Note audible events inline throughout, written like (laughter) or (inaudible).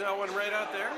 that one right out there.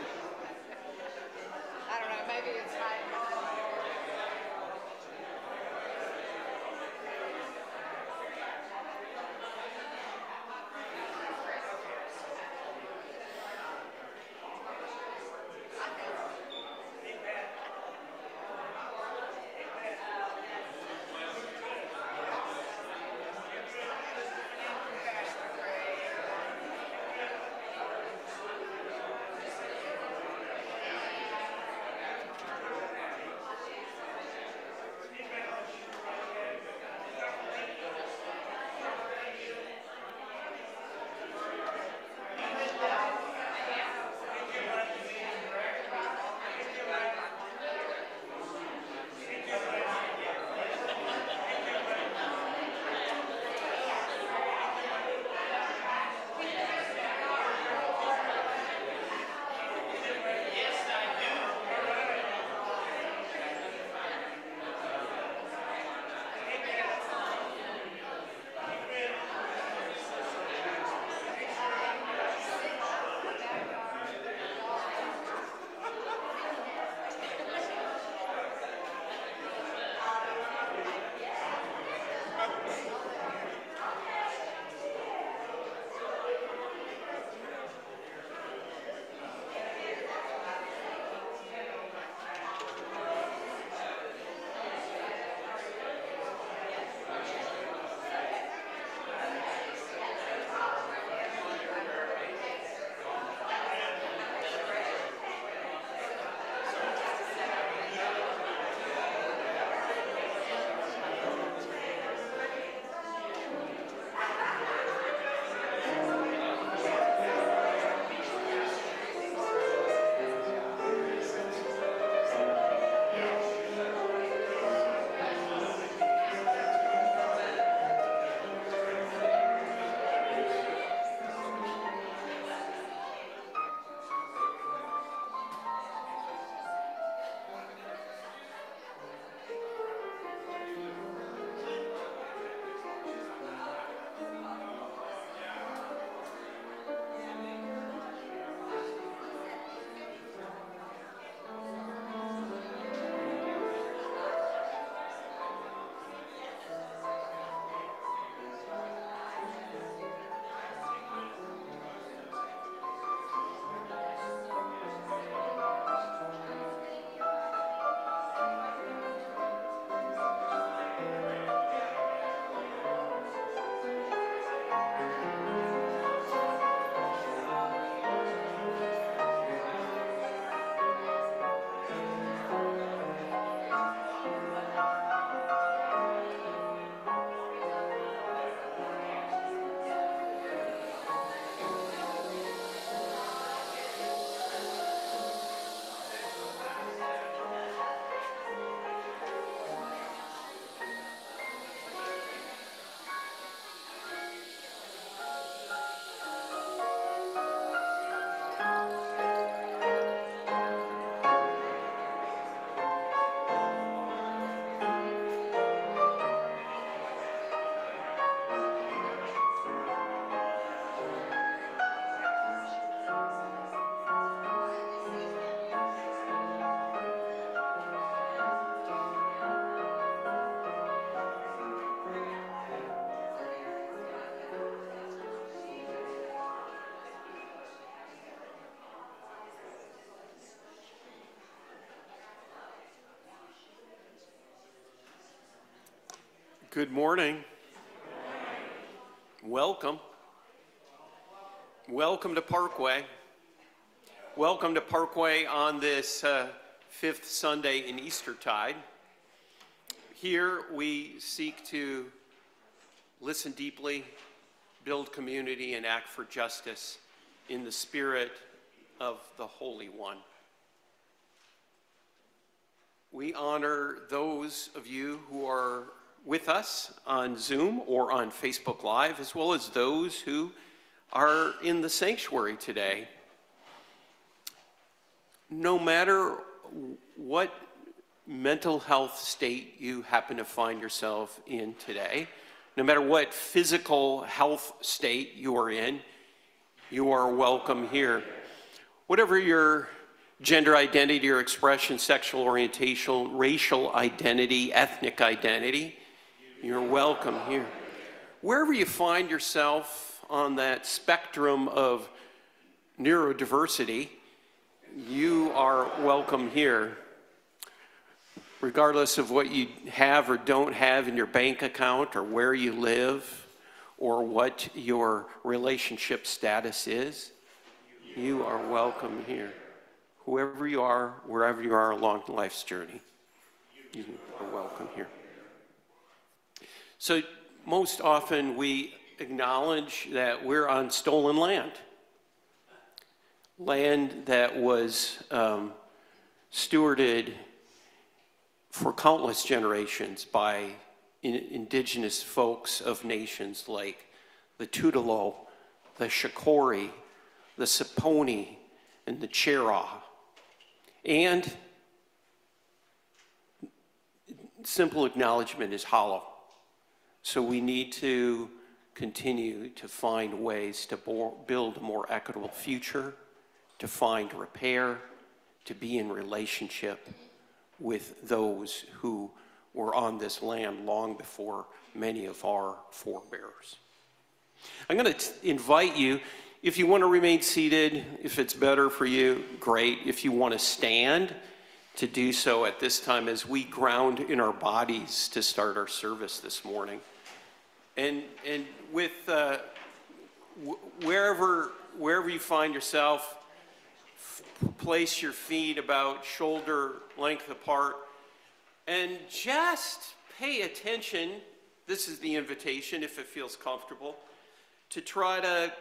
Good morning. Welcome. Welcome to Parkway. Welcome to Parkway on this uh, fifth Sunday in Eastertide. Here we seek to listen deeply, build community, and act for justice in the spirit of the Holy One. We honor those of you who are with us on Zoom or on Facebook Live, as well as those who are in the sanctuary today. no matter what mental health state you happen to find yourself in today, no matter what physical health state you are in, you are welcome here. Whatever your gender identity or expression, sexual orientation, racial identity, ethnic identity, you're welcome here. Wherever you find yourself on that spectrum of neurodiversity, you are welcome here. Regardless of what you have or don't have in your bank account or where you live or what your relationship status is, you are welcome here. Whoever you are, wherever you are along life's journey, you are welcome here. So, most often we acknowledge that we're on stolen land land that was um, stewarded for countless generations by in, indigenous folks of nations like the Tutelo, the Shakori, the Saponi, and the Cheraw. And simple acknowledgement is hollow. So we need to continue to find ways to build a more equitable future to find repair, to be in relationship with those who were on this land long before many of our forebears. I'm going to invite you, if you want to remain seated, if it's better for you, great. If you want to stand, to do so at this time as we ground in our bodies to start our service this morning. And, and with uh, wherever, wherever you find yourself, place your feet about shoulder length apart and just pay attention. This is the invitation, if it feels comfortable, to try to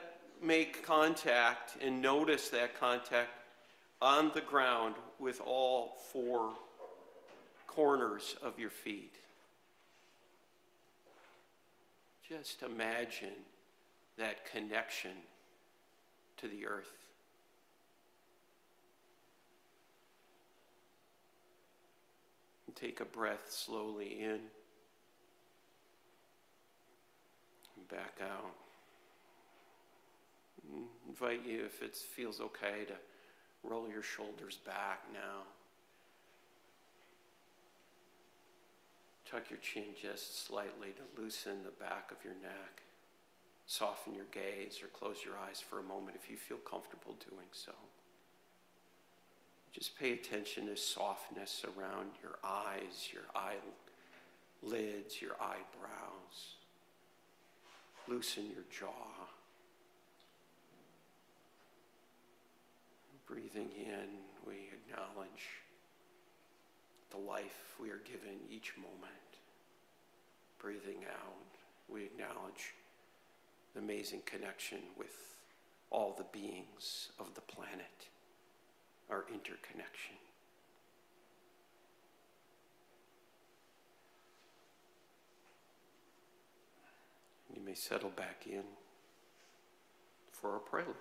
make contact and notice that contact on the ground with all four corners of your feet. Just imagine that connection to the earth. Take a breath slowly in and back out. invite you, if it feels okay, to roll your shoulders back now. Tuck your chin just slightly to loosen the back of your neck. Soften your gaze or close your eyes for a moment if you feel comfortable doing so. Just pay attention to softness around your eyes, your eyelids, your eyebrows. Loosen your jaw. Breathing in, we acknowledge the life we are given each moment. Breathing out, we acknowledge the amazing connection with all the beings of the planet our interconnection. You may settle back in for our prelude.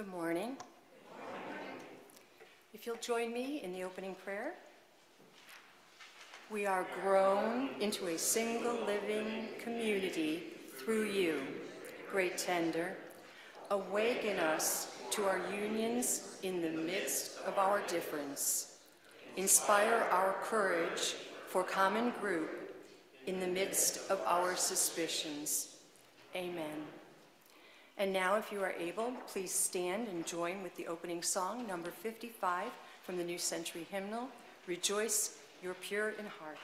Good morning. If you'll join me in the opening prayer. We are grown into a single living community through you, great tender. Awaken us to our unions in the midst of our difference. Inspire our courage for common group in the midst of our suspicions. Amen. And now, if you are able, please stand and join with the opening song, number 55, from the New Century Hymnal, Rejoice, You're Pure in Heart.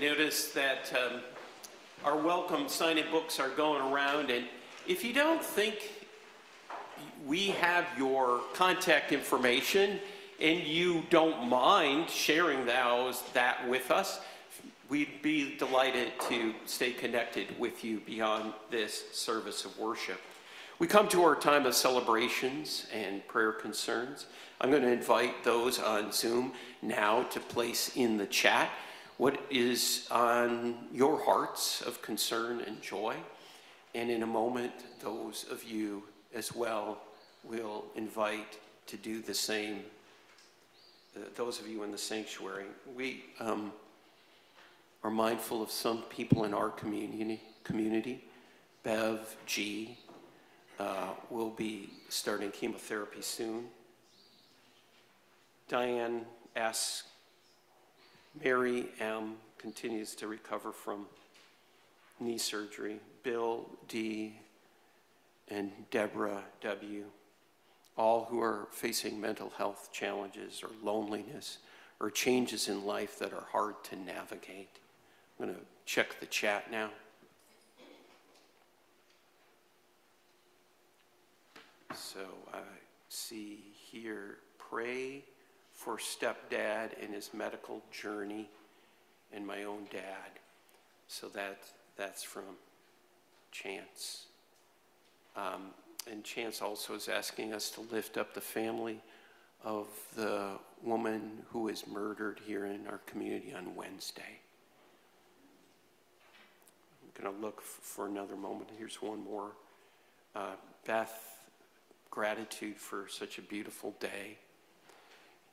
You may notice that um, our welcome sign-in books are going around, and if you don't think we have your contact information and you don't mind sharing those, that with us, we'd be delighted to stay connected with you beyond this service of worship. We come to our time of celebrations and prayer concerns. I'm going to invite those on Zoom now to place in the chat what is on your hearts of concern and joy. And in a moment, those of you as well will invite to do the same. Uh, those of you in the sanctuary, we um, are mindful of some people in our community. Community, Bev G, uh, will be starting chemotherapy soon. Diane S. Mary M. continues to recover from knee surgery. Bill D. and Deborah W. All who are facing mental health challenges or loneliness or changes in life that are hard to navigate. I'm going to check the chat now. So I see here pray for stepdad and his medical journey and my own dad. So that, that's from Chance. Um, and Chance also is asking us to lift up the family of the woman who was murdered here in our community on Wednesday. I'm going to look for another moment. Here's one more. Uh, Beth, gratitude for such a beautiful day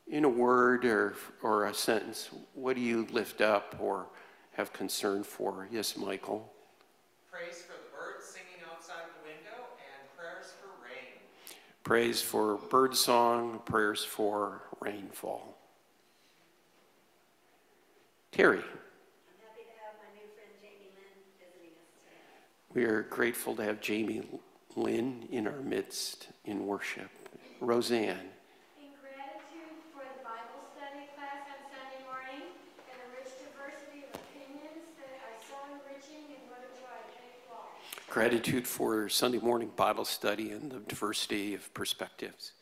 in a word or, or a sentence, what do you lift up or have concern for? Yes, Michael. Praise for the birds singing outside the window and prayers for rain. Praise for birdsong, prayers for rainfall. Terry. I'm happy to have my new friend Jamie Lynn visiting us today. We are grateful to have Jamie Lynn in our midst in worship. Roseanne. In gratitude for the Bible study class on Sunday morning and the rich diversity of opinion Gratitude for Sunday morning Bible study and the diversity of perspectives.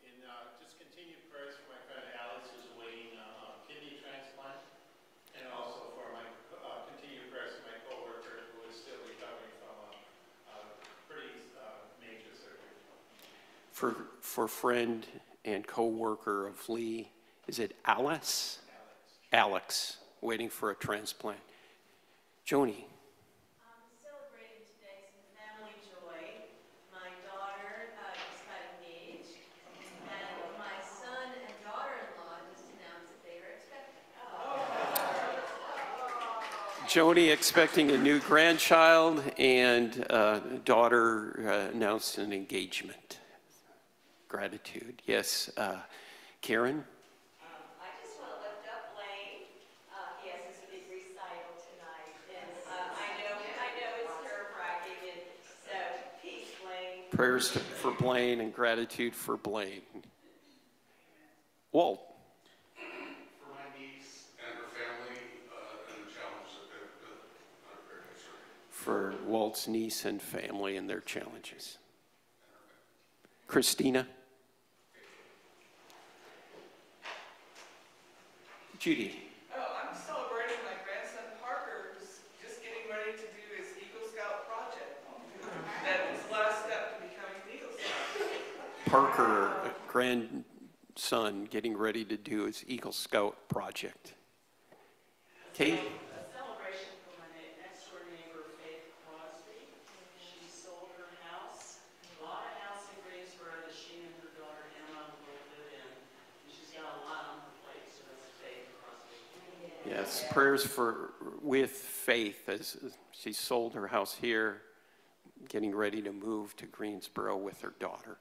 And uh, just continued prayers for friend Alice who's awaiting uh, a kidney transplant. And also for my, continued prayers for my coworker who is still recovering from a, a pretty major surgery. For, for friend and co-worker of Lee, is it Alice? Alex, waiting for a transplant. Joni, I'm celebrating today some family joy. My daughter uh, just got engaged, and my son and daughter-in-law just announced that they are expecting. Joni expecting a new grandchild and uh, daughter uh, announced an engagement. Gratitude. Yes, uh, Karen? I just want to lift up Blaine. Uh, He has his big recital tonight, and uh, I know, I know it's nerve-wracking, and so peace, Blaine. Prayers to- for Blaine and gratitude for Blaine. Walt? for my niece and her family uh, and the challenges that they've been undergoing surgery. For Walt's niece and family and their challenges. Christina? Judy? Oh, I'm celebrating my grandson Parker's just getting ready to do his Eagle Scout project. That the last step to becoming an Eagle Scout. Parker, grandson, getting ready to do his Eagle Scout project. Kate? A celebration for my ne- next door neighbor Faith Crosby. She sold her house, bought a house in Greensboro that she and her daughter Emma will live in. And she's got a lot on her plate, so that's Faith Crosby. Yes, prayers for, with faith as she sold her house here, getting ready to move to Greensboro with her daughter.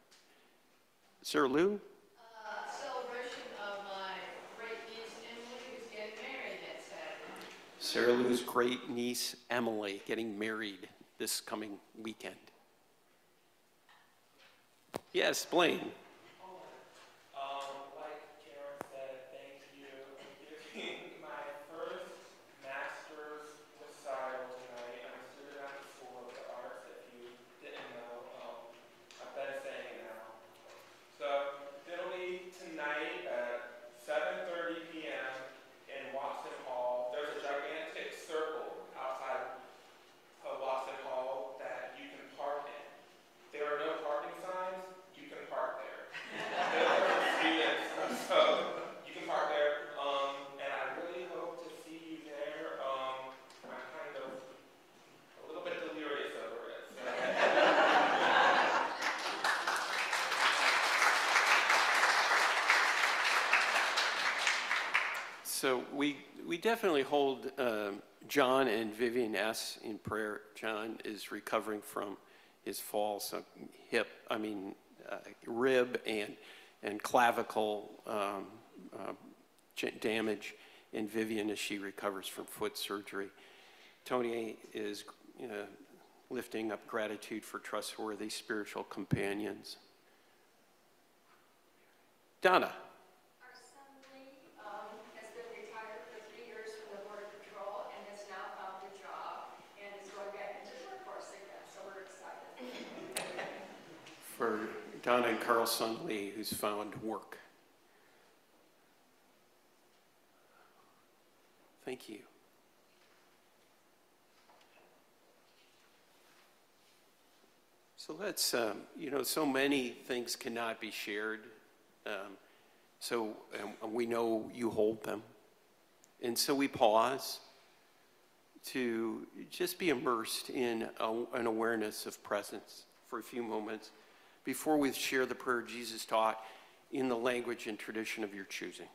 Sarah Lou? Uh, celebration of my great niece Emily who's getting married that Saturday. Sarah Lou's great niece Emily getting married this coming weekend. Yes, Blaine. Um, like Karen said, thank you for giving my first master's recital tonight. I'm a student at the School of the Arts, if you didn't know. Um, I've been saying it now. So it'll be tonight at 7:30 p.m. in Watson Hall. There's a gigantic circle outside of Watson Hall that you can park in. There are no parking signs. You can park there. There are students, so you can park there. Um, and I really hope to see you there. Um, I'm kind of a little bit delirious over it. So. So we, we definitely hold um, John and Vivian S. in prayer. John is recovering from his fall, so hip, I mean, uh, rib and, and clavicle um, uh, damage, and Vivian as she recovers from foot surgery. Tony is uh, lifting up gratitude for trustworthy spiritual companions. Donna? Our son Lee um, has been retired for three years from the Border Patrol and has now found a job and is going back into the workforce again, so we're excited. for Donna and Carlson Lee, who's found work. Thank you. So let's, um, you know, so many things cannot be shared. Um, so um, we know you hold them. And so we pause to just be immersed in a, an awareness of presence for a few moments before we share the prayer Jesus taught in the language and tradition of your choosing.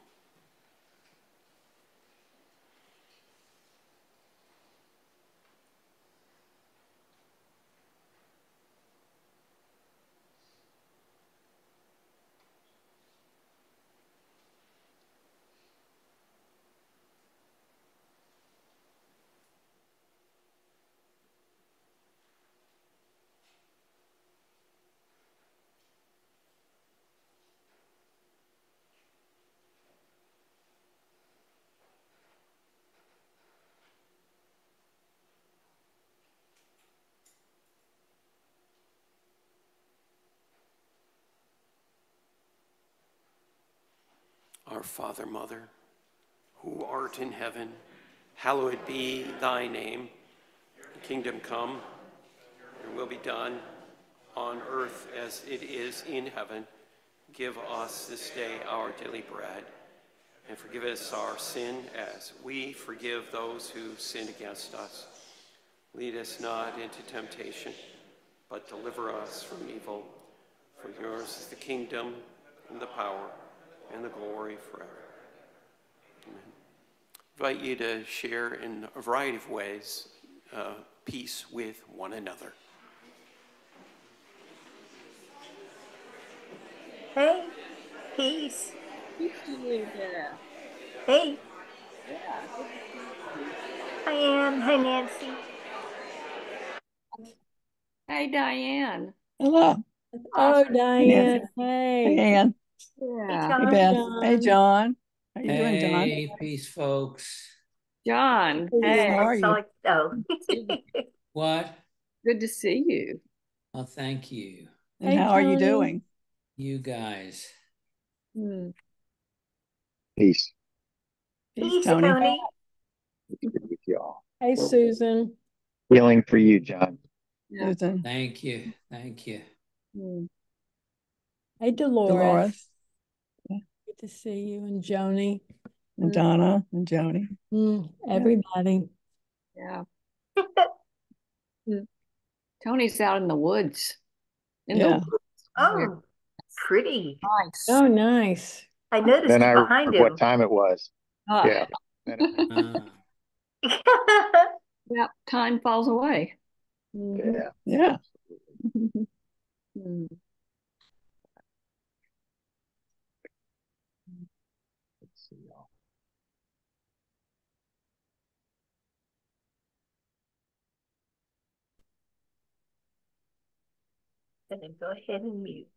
Our Father, Mother, who art in heaven, hallowed be thy name. Kingdom come, your will be done on earth as it is in heaven. Give us this day our daily bread, and forgive us our sin as we forgive those who sin against us. Lead us not into temptation, but deliver us from evil. For yours is the kingdom, and the power, and the glory forever. Amen. I invite you to share in a variety of ways uh, peace with one another. Hey, peace. Hey. Yeah. Hi, Ann. Hi, Nancy. Hey, Diane. Hello. Oh, Diane. Hey. Hey, Ann. Yeah. Hey, Beth. Hey, John. How you doing, John? Hey, peace, folks. John, Hey, how are So, you? oh. (laughs) What? good to see you. Oh, thank you. And Hey, how are you doing? You guys. Hmm. Peace. Peace, Tony. Tony. Good with y'all. Hey, Susan. Feeling for you, John. Yeah. Susan. Thank you. Thank you. Hmm. Hey, Dolores. Dolores. Good to see you and Joni. And Donna and Joni. everybody. Yeah. (laughs) Tony's out in the woods. In the woods. Oh, pretty. Nice. Oh, nice. I noticed Then it I behind remembered him. what time it was. Ah, Yeah. Then Uh, yeah, time falls away. (laughs) Mhm. Yeah. Yeah. (laughs) Gonna go ahead and mute.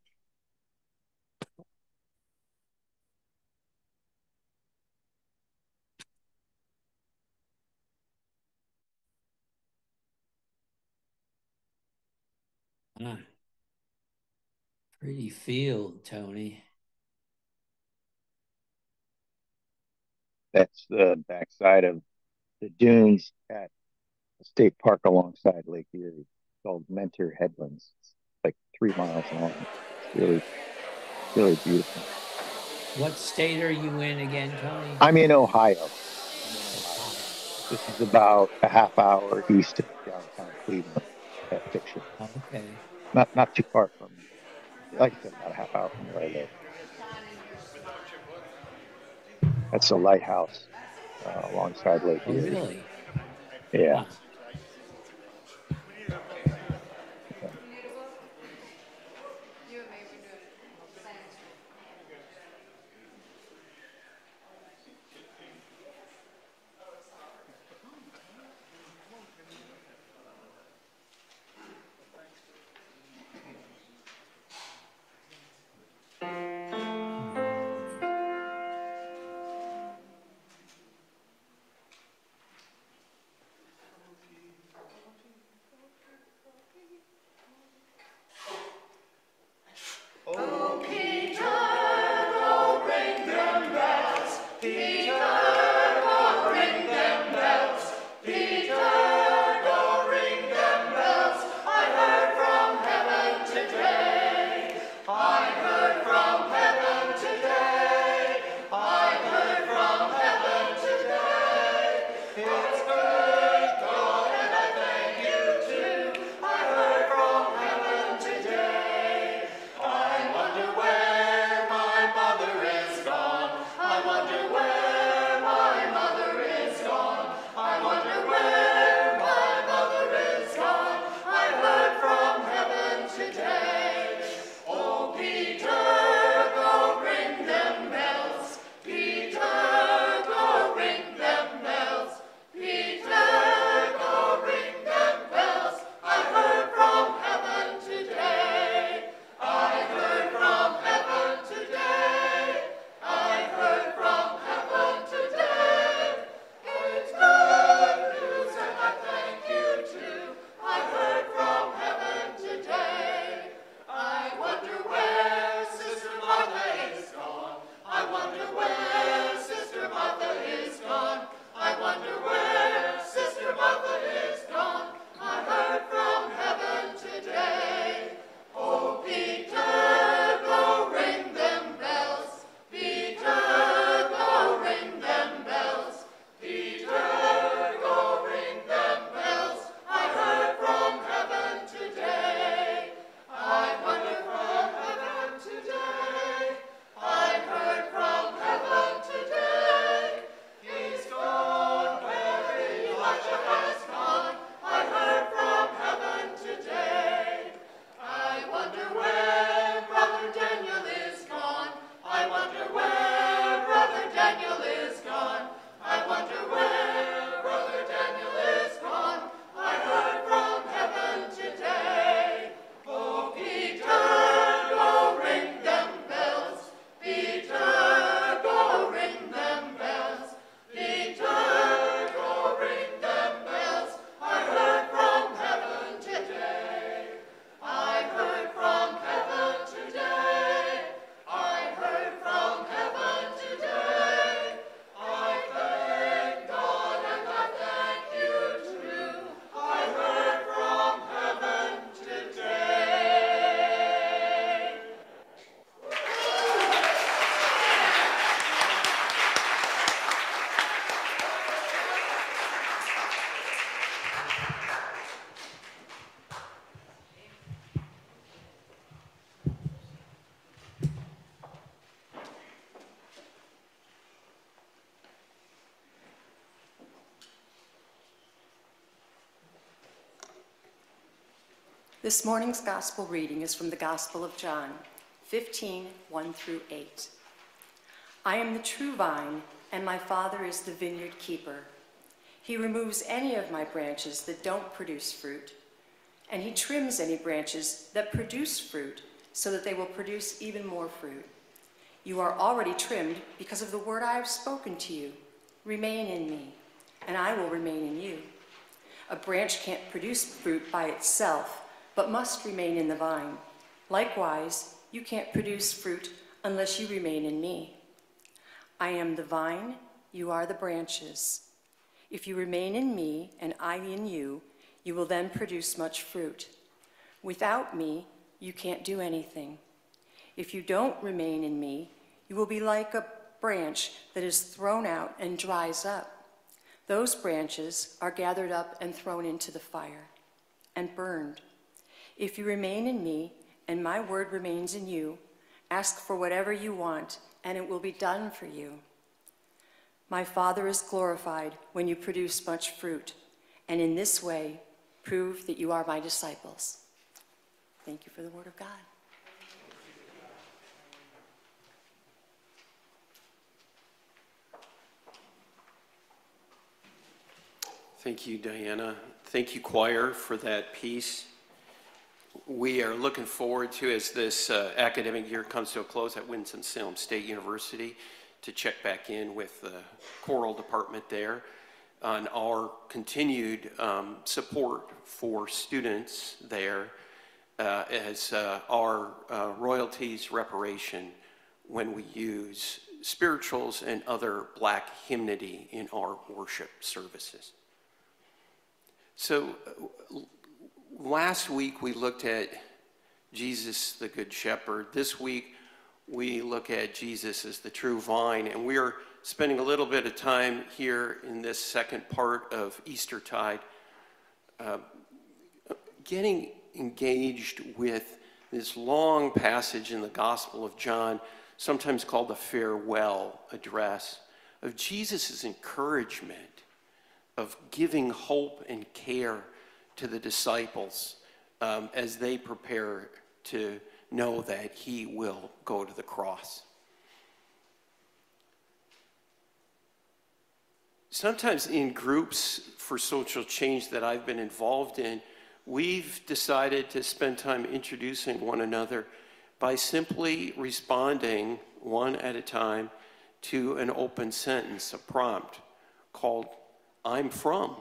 ah. Pretty field, Tony. That's the backside of the dunes at the state park alongside Lake Erie called Mentor Headlands. Three miles long. It's really, really beautiful. What state are you in again, Tony? I'm in Ohio. This is about a half hour east of downtown Cleveland. That picture. Okay. Not not too far from, like I said, about a half hour from where I live. That's a lighthouse uh, alongside Lake Oh, Erie. really? Yeah. This morning's gospel reading is from the Gospel of John, 15, 1 through 8. I am the true vine, and my Father is the vineyard keeper. He removes any of my branches that don't produce fruit, and he trims any branches that produce fruit so that they will produce even more fruit. You are already trimmed because of the word I have spoken to you. Remain in me, and I will remain in you. A branch can't produce fruit by itself, but must remain in the vine. Likewise, you can't produce fruit unless you remain in me. I am the vine, you are the branches. If you remain in me and I in you, you will then produce much fruit. Without me, you can't do anything. If you don't remain in me, you will be like a branch that is thrown out and dries up. Those branches are gathered up and thrown into the fire and burned. If you remain in me and my word remains in you, ask for whatever you want and it will be done for you. My Father is glorified when you produce much fruit, and in this way prove that you are my disciples. Thank you for the word of God. Thank you, Diana. Thank you, choir, for that piece. We are looking forward to, as this uh, academic year comes to a close at Winston-Salem State University, to check back in with the choral department there on our continued um, support for students there uh, as uh, our uh, royalties reparation when we use spirituals and other black hymnody in our worship services. So uh, last week we looked at Jesus, the Good Shepherd. This week we look at Jesus as the true vine, and we are spending a little bit of time here in this second part of Eastertide uh, getting engaged with this long passage in the Gospel of John, sometimes called the farewell address, of Jesus' encouragement of giving hope and care to the disciples um, as they prepare to know that he will go to the cross. Sometimes in groups for social change that I've been involved in, we've decided to spend time introducing one another by simply responding one at a time to an open sentence, a prompt called I'm from.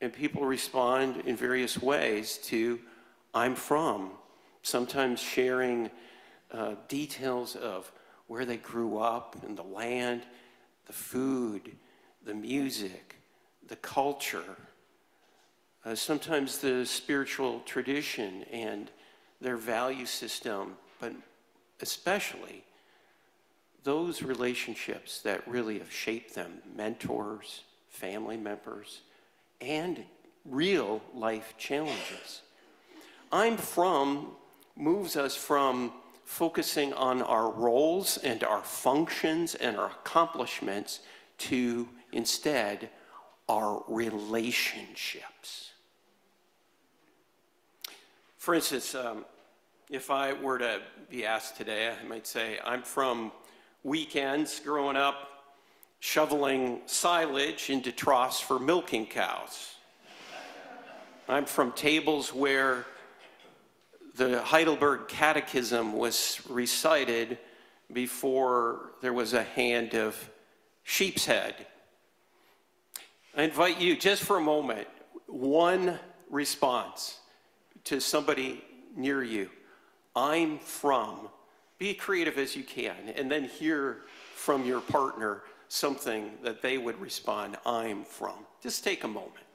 And people respond in various ways to I'm from, sometimes sharing uh, details of where they grew up and the land, the food, the music, the culture, uh, sometimes the spiritual tradition and their value system, but especially those relationships that really have shaped them mentors, family members, and real life challenges. I'm from moves us from focusing on our roles and our functions and our accomplishments to instead our relationships. For instance, um, if I were to be asked today, I might say, I'm from weekends growing up shoveling silage into troughs for milking cows. I'm from tables where the Heidelberg Catechism was recited before there was a hand of sheepshead. I invite you just for a moment, one response to somebody near you. I'm from. Be creative as you can, and then hear from your partner something that they would respond, I'm from. Just take a moment.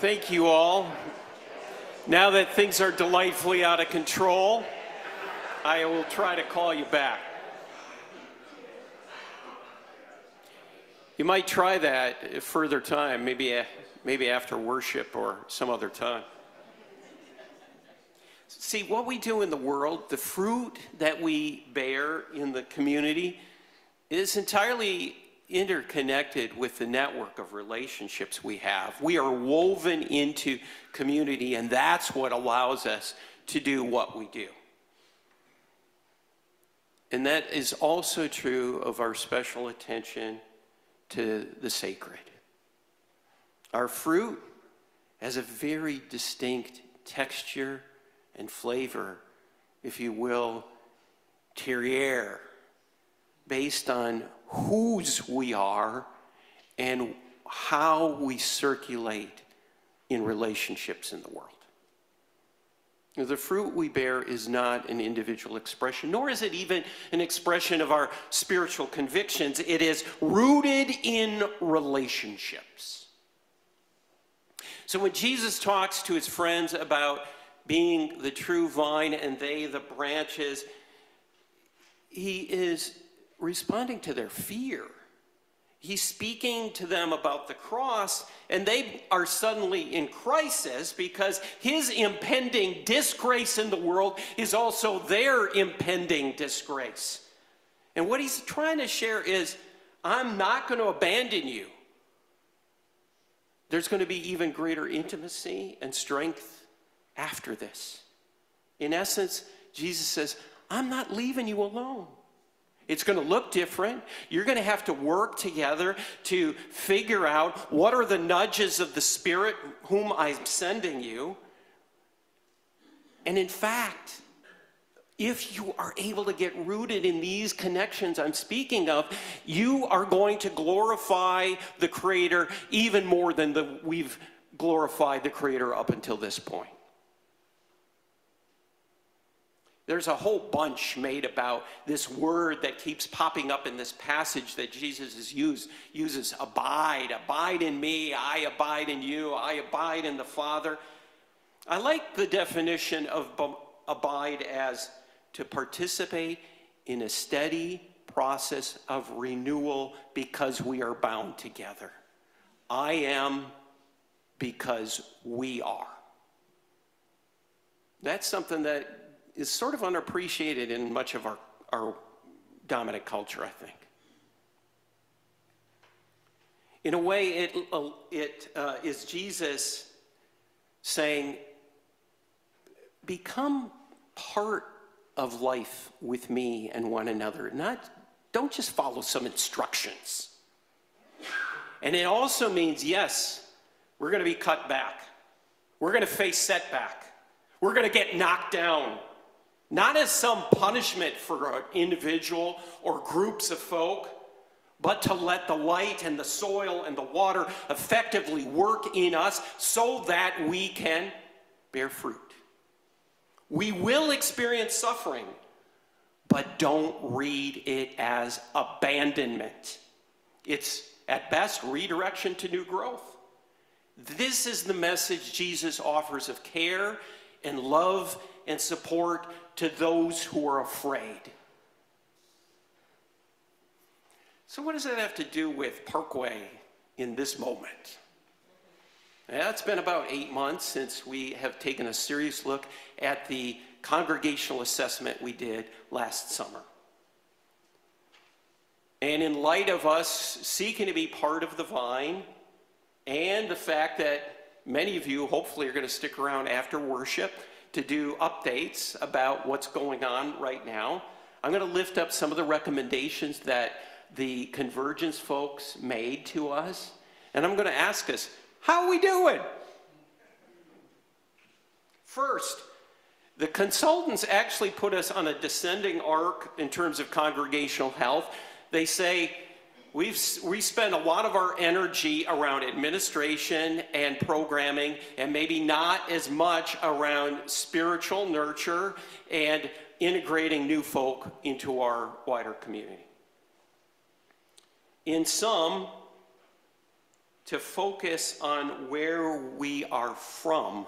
Thank you all. Now that things are delightfully out of control, I will try to call you back. You might try that at further time, maybe, uh, maybe after worship or some other time. See, what we do in the world, the fruit that we bear in the community, is entirely interconnected with the network of relationships we have. We are woven into community, and that's what allows us to do what we do. And that is also true of our special attention to the sacred. Our fruit has a very distinct texture and flavor, if you will, terroir, based on whose we are and how we circulate in relationships in the world. The fruit we bear is not an individual expression, nor is it even an expression of our spiritual convictions. It is rooted in relationships. So when Jesus talks to his friends about being the true vine and they the branches, he is responding to their fear. He's speaking to them about the cross, and they are suddenly in crisis because his impending disgrace in the world is also their impending disgrace. And what he's trying to share is I'm not going to abandon you. There's going to be even greater intimacy and strength after this. In essence, Jesus says, I'm not leaving you alone. It's going to look different. You're going to have to work together to figure out what are the nudges of the Spirit whom I'm sending you. And in fact, if you are able to get rooted in these connections I'm speaking of, you are going to glorify the Creator even more than the, we've glorified the Creator up until this point. There's a whole bunch made about this word that keeps popping up in this passage that Jesus is used, uses abide, abide in me, I abide in you, I abide in the Father. I like the definition of abide as to participate in a steady process of renewal because we are bound together. I am because we are. That's something that is sort of unappreciated in much of our, our dominant culture, I think. In a way, it, uh, it uh, is Jesus saying, Become part of life with me and one another. Not, don't just follow some instructions. And it also means, yes, we're going to be cut back. We're going to face setback. We're going to get knocked down not as some punishment for an individual or groups of folk, but to let the light and the soil and the water effectively work in us so that we can bear fruit. We will experience suffering, but don't read it as abandonment. It's at best redirection to new growth. This is the message Jesus offers of care and love and support to those who are afraid. So, what does that have to do with Parkway in this moment? Yeah, it's been about eight months since we have taken a serious look at the congregational assessment we did last summer. And in light of us seeking to be part of the vine, and the fact that many of you hopefully are going to stick around after worship to do updates about what's going on right now. I'm going to lift up some of the recommendations that the convergence folks made to us, and I'm going to ask us, how are we doing? First, the consultants actually put us on a descending arc in terms of congregational health. They say We've, we spend a lot of our energy around administration and programming, and maybe not as much around spiritual nurture and integrating new folk into our wider community. In some, to focus on where we are from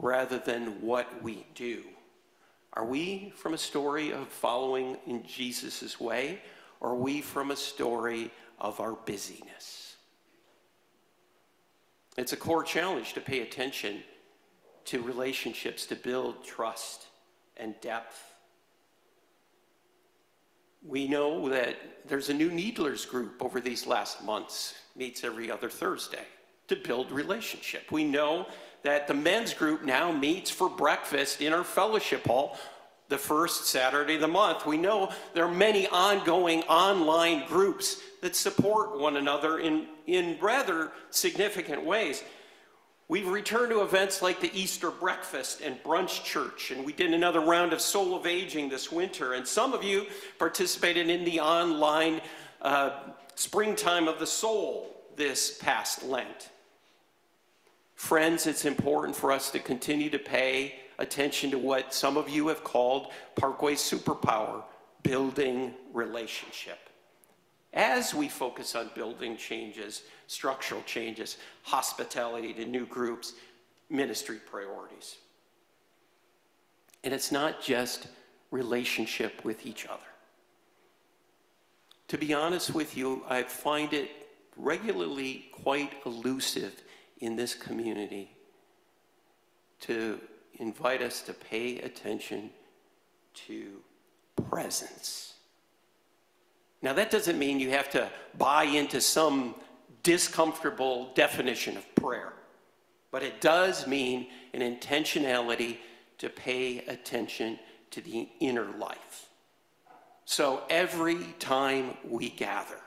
rather than what we do. Are we from a story of following in Jesus' way, are we from a story of our busyness? It's a core challenge to pay attention to relationships, to build trust and depth. We know that there's a new Needlers group over these last months, meets every other Thursday to build relationship. We know that the men's group now meets for breakfast in our fellowship hall the first Saturday of the month. We know there are many ongoing online groups that support one another in, in rather significant ways. We've returned to events like the Easter breakfast and brunch church, and we did another round of Soul of Aging this winter. And some of you participated in the online uh, Springtime of the Soul this past Lent. Friends, it's important for us to continue to pay attention to what some of you have called Parkway superpower building relationship. As we focus on building changes, structural changes, hospitality to new groups, ministry priorities. And it's not just relationship with each other. To be honest with you, I find it regularly quite elusive in this community to invite us to pay attention to presence. Now, that doesn't mean you have to buy into some discomfortable definition of prayer, but it does mean an intentionality to pay attention to the inner life. So every time we gather,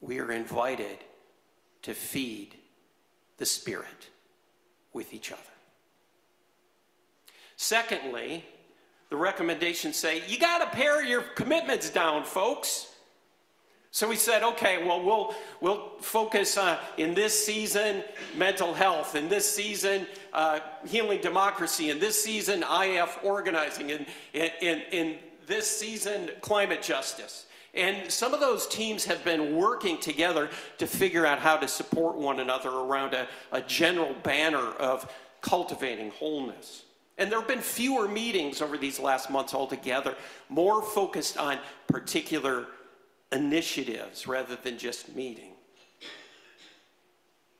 we are invited to feed the Spirit with each other. Secondly, the recommendations say you got to pare your commitments down, folks. So we said, okay, well, we'll, we'll focus uh, in this season mental health, in this season uh, healing democracy, in this season IF organizing, in, in, in this season climate justice. And some of those teams have been working together to figure out how to support one another around a, a general banner of cultivating wholeness. And there have been fewer meetings over these last months altogether, more focused on particular initiatives rather than just meeting.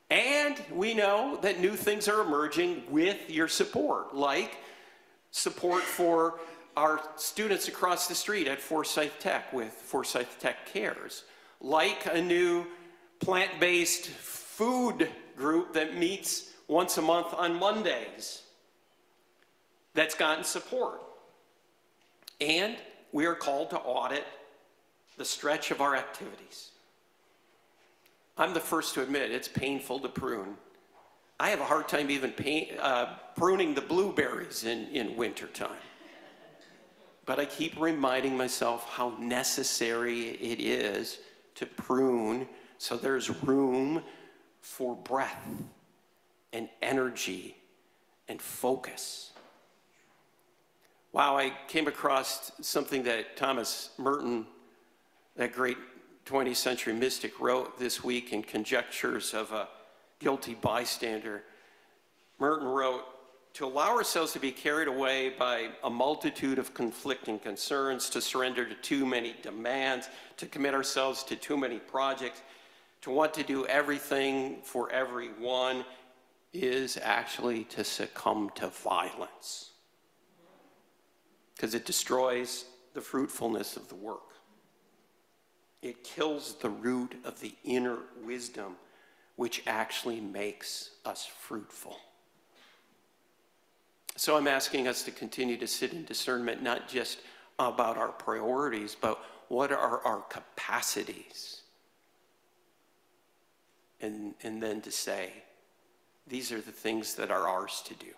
And we know that new things are emerging with your support, like support for our students across the street at Forsyth Tech with Forsyth Tech Cares, like a new plant based food group that meets once a month on Mondays that's gotten support. And we are called to audit the stretch of our activities. I'm the first to admit it's painful to prune. I have a hard time even pain, uh, pruning the blueberries in, in wintertime. But I keep reminding myself how necessary it is to prune so there's room for breath and energy and focus. Wow, I came across something that Thomas Merton, that great 20th century mystic, wrote this week in Conjectures of a Guilty Bystander. Merton wrote, to allow ourselves to be carried away by a multitude of conflicting concerns, to surrender to too many demands, to commit ourselves to too many projects, to want to do everything for everyone is actually to succumb to violence because it destroys the fruitfulness of the work. It kills the root of the inner wisdom, which actually makes us fruitful. So I'm asking us to continue to sit in discernment, not just about our priorities, but what are our capacities? And, and then to say, these are the things that are ours to do.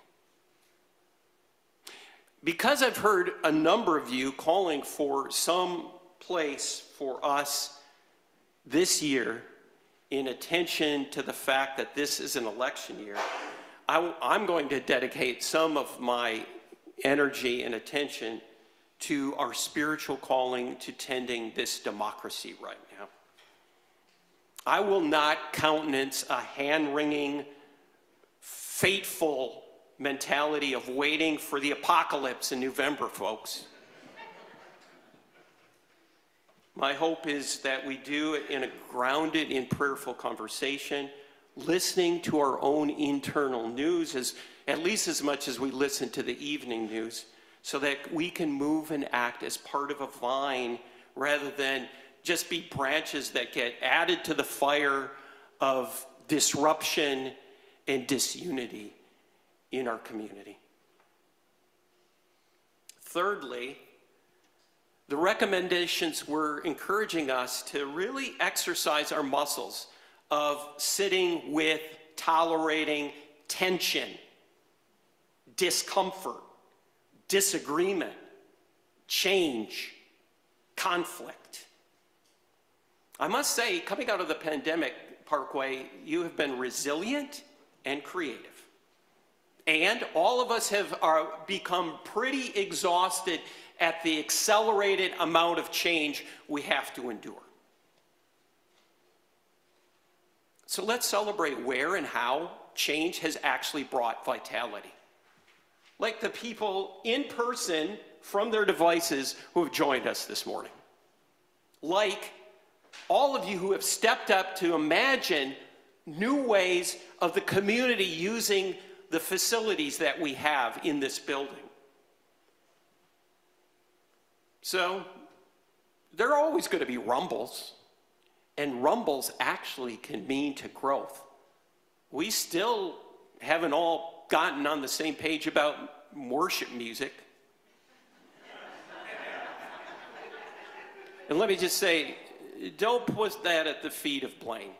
Because I've heard a number of you calling for some place for us this year in attention to the fact that this is an election year, I, am going to dedicate some of my energy and attention to our spiritual calling to tending this democracy right now. I will not countenance a hand wringing, fateful mentality of waiting for the apocalypse in November, folks. My hope is that we do it in a grounded in prayerful conversation, listening to our own internal news as at least as much as we listen to the evening news, so that we can move and act as part of a vine rather than just be branches that get added to the fire of disruption and disunity in our community. Thirdly, the recommendations were encouraging us to really exercise our muscles of sitting with, tolerating tension, discomfort, disagreement, change, conflict. I must say, coming out of the pandemic, Parkway, you have been resilient and creative. And all of us have are, become pretty exhausted at the accelerated amount of change we have to endure. So let's celebrate where and how change has actually brought vitality. Like the people in person from their devices who have joined us this morning. Like all of you who have stepped up to imagine new ways of the community using the facilities that we have in this building. So, there are always going to be rumbles, and rumbles actually can mean to growth. We still haven't all gotten on the same page about worship music. and let me just say, don't put that at the feet of Blaine.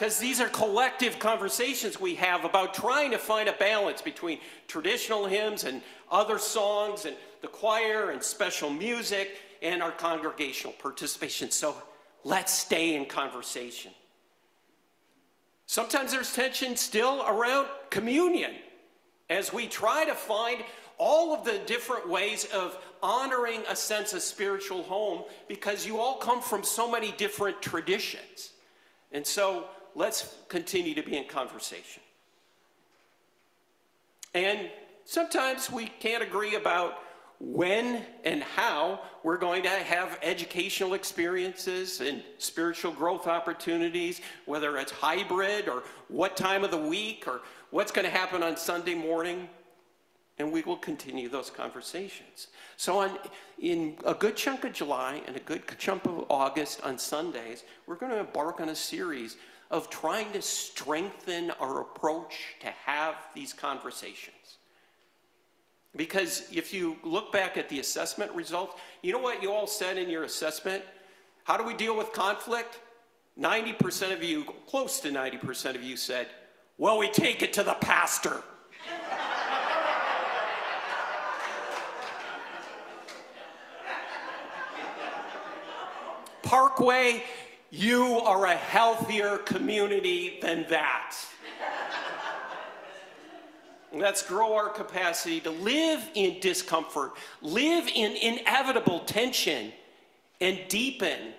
Because these are collective conversations we have about trying to find a balance between traditional hymns and other songs and the choir and special music and our congregational participation. So let's stay in conversation. Sometimes there's tension still around communion as we try to find all of the different ways of honoring a sense of spiritual home because you all come from so many different traditions. And so let's continue to be in conversation. And sometimes we can't agree about when and how we're going to have educational experiences and spiritual growth opportunities, whether it's hybrid or what time of the week or what's going to happen on Sunday morning and we will continue those conversations. So, on, in a good chunk of July and a good chunk of August on Sundays, we're going to embark on a series of trying to strengthen our approach to have these conversations. Because if you look back at the assessment results, you know what you all said in your assessment? How do we deal with conflict? 90% of you, close to 90% of you said, well, we take it to the pastor. (laughs) Parkway, you are a healthier community than that. Let's grow our capacity to live in discomfort, live in inevitable tension, and deepen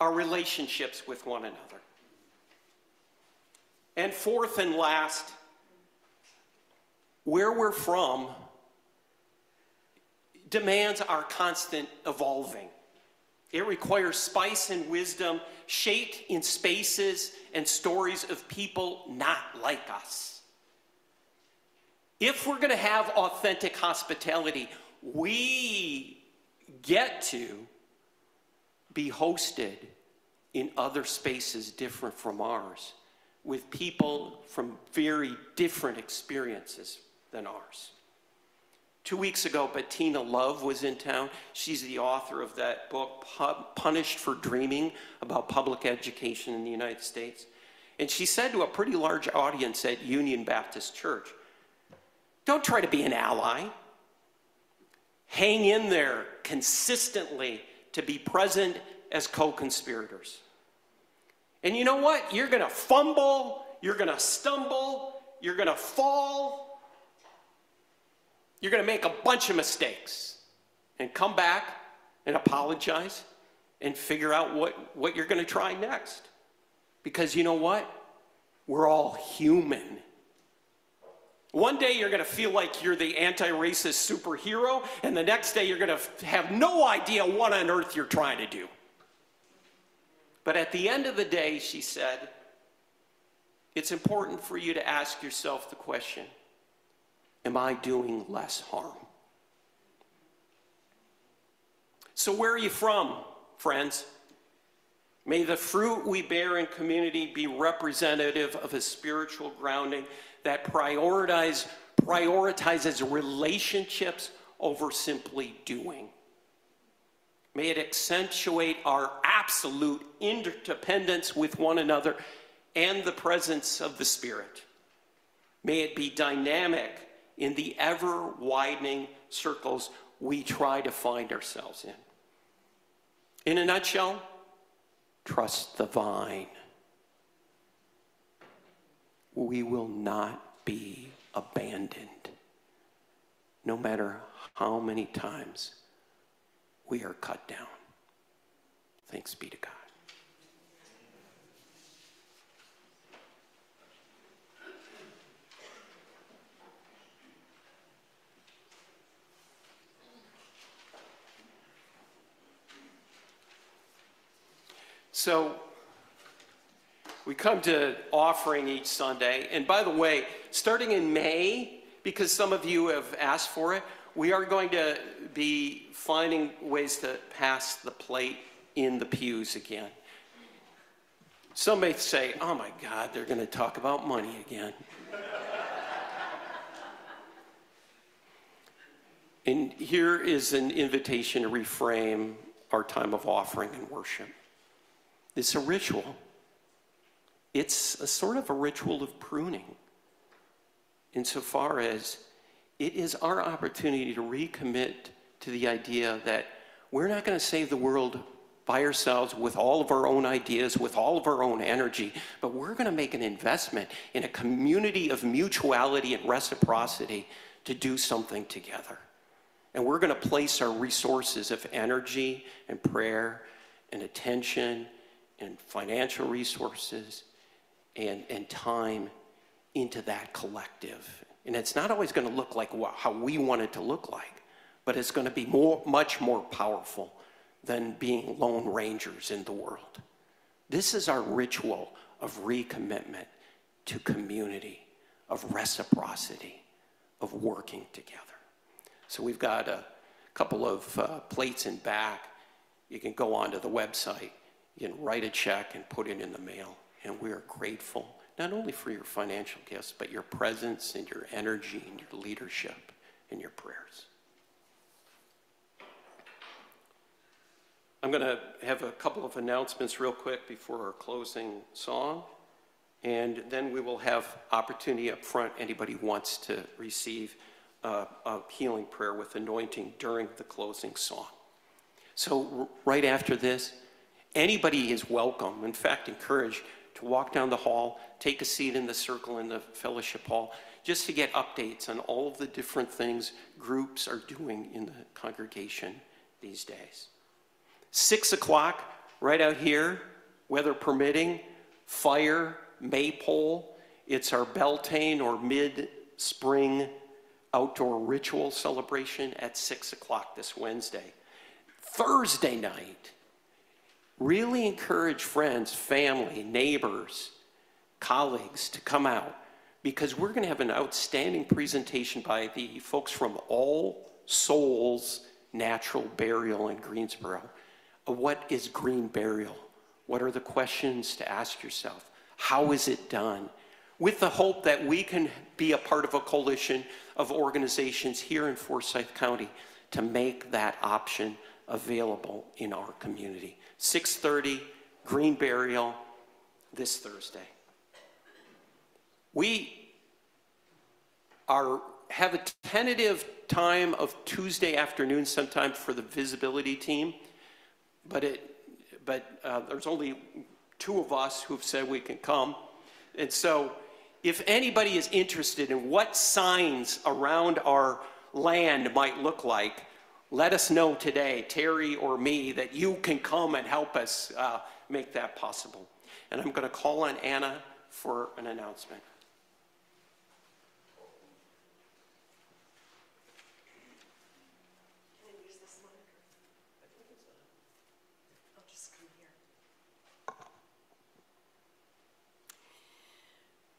our relationships with one another. And fourth and last, where we're from demands our constant evolving. It requires spice and wisdom shaped in spaces and stories of people not like us. If we're going to have authentic hospitality, we get to be hosted in other spaces different from ours with people from very different experiences than ours. Two weeks ago, Bettina Love was in town. She's the author of that book, Punished for Dreaming, about public education in the United States. And she said to a pretty large audience at Union Baptist Church, don't try to be an ally. Hang in there consistently to be present as co-conspirators. And you know what? You're going to fumble, you're going to stumble, you're going to fall, you're going to make a bunch of mistakes and come back and apologize and figure out what, what you're going to try next. Because you know what? We're all human. One day you're going to feel like you're the anti racist superhero, and the next day you're going to have no idea what on earth you're trying to do. But at the end of the day, she said, it's important for you to ask yourself the question Am I doing less harm? So, where are you from, friends? May the fruit we bear in community be representative of a spiritual grounding that prioritize, prioritizes relationships over simply doing. May it accentuate our absolute interdependence with one another and the presence of the Spirit. May it be dynamic in the ever widening circles we try to find ourselves in. In a nutshell, trust the vine. We will not be abandoned, no matter how many times we are cut down. Thanks be to God. So we come to offering each Sunday. And by the way, starting in May, because some of you have asked for it, we are going to be finding ways to pass the plate in the pews again. Some may say, oh my God, they're going to talk about money again. and here is an invitation to reframe our time of offering and worship. It's a ritual. It's a sort of a ritual of pruning, insofar as it is our opportunity to recommit to the idea that we're not going to save the world by ourselves with all of our own ideas, with all of our own energy, but we're going to make an investment in a community of mutuality and reciprocity to do something together. And we're going to place our resources of energy and prayer and attention and financial resources and, and time into that collective. And it's not always going to look like how we want it to look like, but it's going to be more, much more powerful than being lone rangers in the world. This is our ritual of recommitment to community, of reciprocity, of working together. So we've got a couple of uh, plates in back. You can go onto the website you can write a check and put it in the mail. And we are grateful, not only for your financial gifts, but your presence and your energy and your leadership and your prayers. I'm going to have a couple of announcements real quick before our closing song. And then we will have opportunity up front, anybody wants to receive uh, a healing prayer with anointing during the closing song. So right after this, Anybody is welcome, in fact, encouraged to walk down the hall, take a seat in the circle in the fellowship hall, just to get updates on all of the different things groups are doing in the congregation these days. Six o'clock, right out here, weather permitting, fire, maypole. It's our Beltane or mid spring outdoor ritual celebration at six o'clock this Wednesday. Thursday night, Really encourage friends, family, neighbors, colleagues to come out because we're going to have an outstanding presentation by the folks from All Souls Natural Burial in Greensboro. Uh, what is green burial? What are the questions to ask yourself? How is it done? With the hope that we can be a part of a coalition of organizations here in Forsyth County to make that option available in our community. 6:30 green burial this Thursday. We are have a tentative time of Tuesday afternoon sometime for the visibility team, but it but uh, there's only two of us who've said we can come. And so if anybody is interested in what signs around our land might look like, let us know today, Terry or me, that you can come and help us uh, make that possible. And I'm going to call on Anna for an announcement.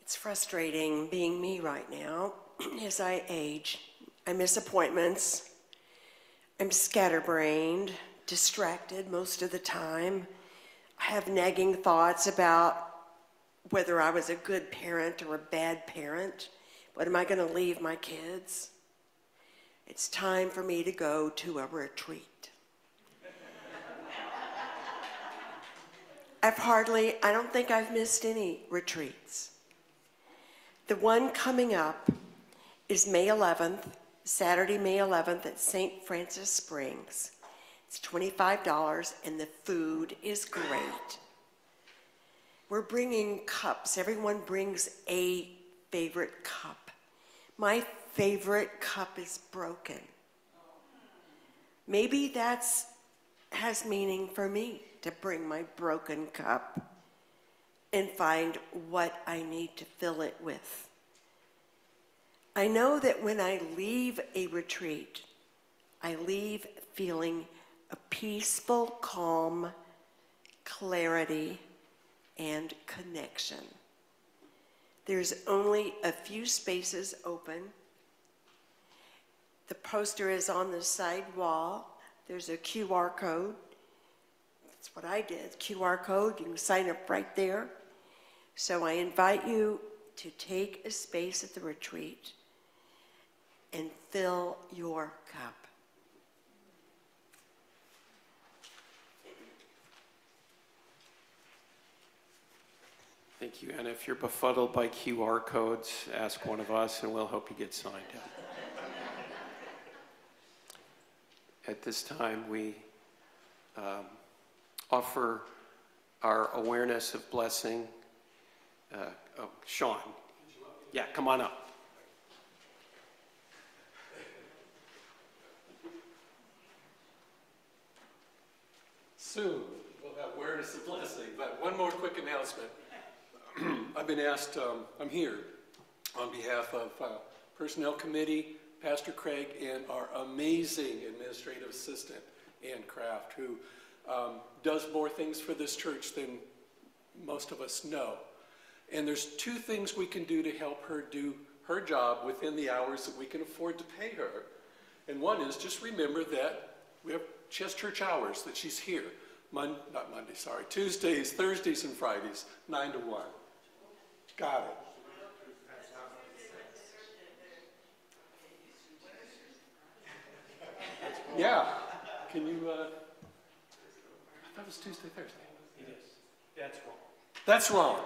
It's frustrating being me right now (clears throat) as I age. I miss appointments. I'm scatterbrained, distracted most of the time. I have nagging thoughts about whether I was a good parent or a bad parent. What am I going to leave my kids? It's time for me to go to a retreat. I've hardly, I don't think I've missed any retreats. The one coming up is May 11th, Saturday, May 11th at St. Francis Springs. It's $25 and the food is great. We're bringing cups. Everyone brings a favorite cup. My favorite cup is broken. Maybe that's has meaning for me to bring my broken cup and find what I need to fill it with. I know that when I leave a retreat, I leave feeling a peaceful, calm, clarity, and connection. There's only a few spaces open. The poster is on the side wall. There's a QR code. That's what I did, QR code. You can sign up right there. So I invite you to take a space at the retreat and fill your cup. Thank you. And if you're befuddled by QR codes, ask one of us and we'll help you get signed up. At this time, we um, offer our awareness of blessing. Uh, oh, Sean. Yeah, come on up. Soon, we'll have awareness of blessing, but one more quick announcement. (clears throat) I've been asked, um, I'm here on behalf of uh, Personnel Committee, Pastor Craig, and our amazing administrative assistant, Ann Kraft, who um, does more things for this church than most of us know. And there's two things we can do to help her do her job within the hours that we can afford to pay her. And one is just remember that we have, church hours that she's here. Mon, not Monday, sorry, Tuesdays, Thursdays, and Fridays, 9 to 1. Got it. Yeah. Can you, uh, I thought it was Tuesday, Thursday. It is. That's wrong. That's wrong.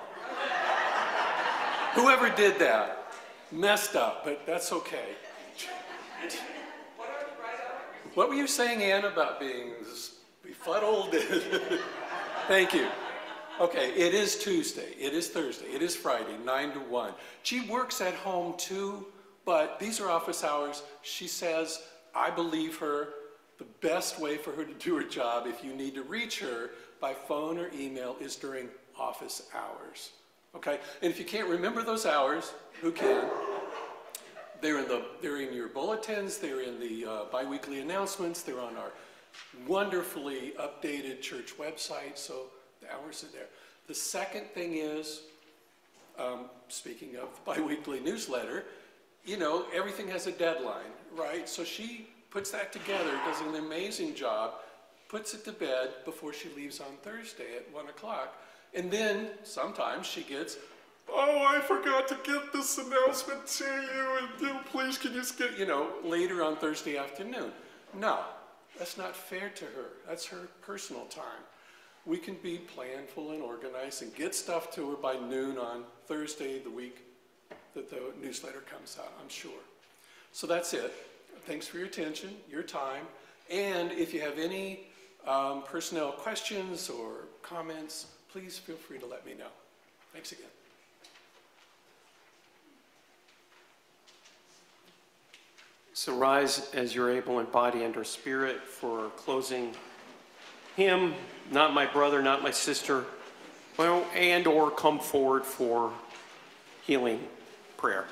Whoever did that messed up, but that's okay. What were you saying, Anne, about being befuddled? (laughs) Thank you. Okay, it is Tuesday, it is Thursday, it is Friday, 9 to 1. She works at home too, but these are office hours. She says, I believe her. The best way for her to do her job, if you need to reach her by phone or email, is during office hours. Okay? And if you can't remember those hours, who can? They're in, the, they're in your bulletins, they're in the uh, biweekly announcements, they're on our wonderfully updated church website, so the hours are there. The second thing is, um, speaking of (laughs) biweekly newsletter, you know, everything has a deadline, right? So she puts that together, does an amazing job, puts it to bed before she leaves on Thursday at 1 o'clock. And then sometimes she gets, oh, I forgot to get this announcement to you, and know, please can you get, you know, later on Thursday afternoon. No, that's not fair to her. That's her personal time. We can be planful and organized and get stuff to her by noon on Thursday, the week that the newsletter comes out, I'm sure. So that's it. Thanks for your attention, your time, and if you have any um, personnel questions or comments, please feel free to let me know. Thanks again. So rise as you're able in body and or spirit for closing hymn, not my brother, not my sister, and or come forward for healing prayer.